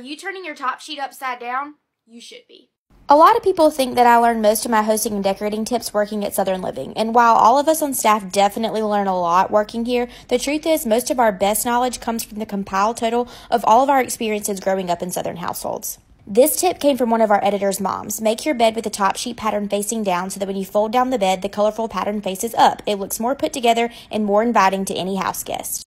Are you turning your top sheet upside down? You should be. A lot of people think that I learned most of my hosting and decorating tips working at Southern Living. And while all of us on staff definitely learn a lot working here, the truth is most of our best knowledge comes from the compiled total of all of our experiences growing up in Southern households. This tip came from one of our editor's moms. Make your bed with the top sheet pattern facing down so that when you fold down the bed, the colorful pattern faces up. It looks more put together and more inviting to any house guest.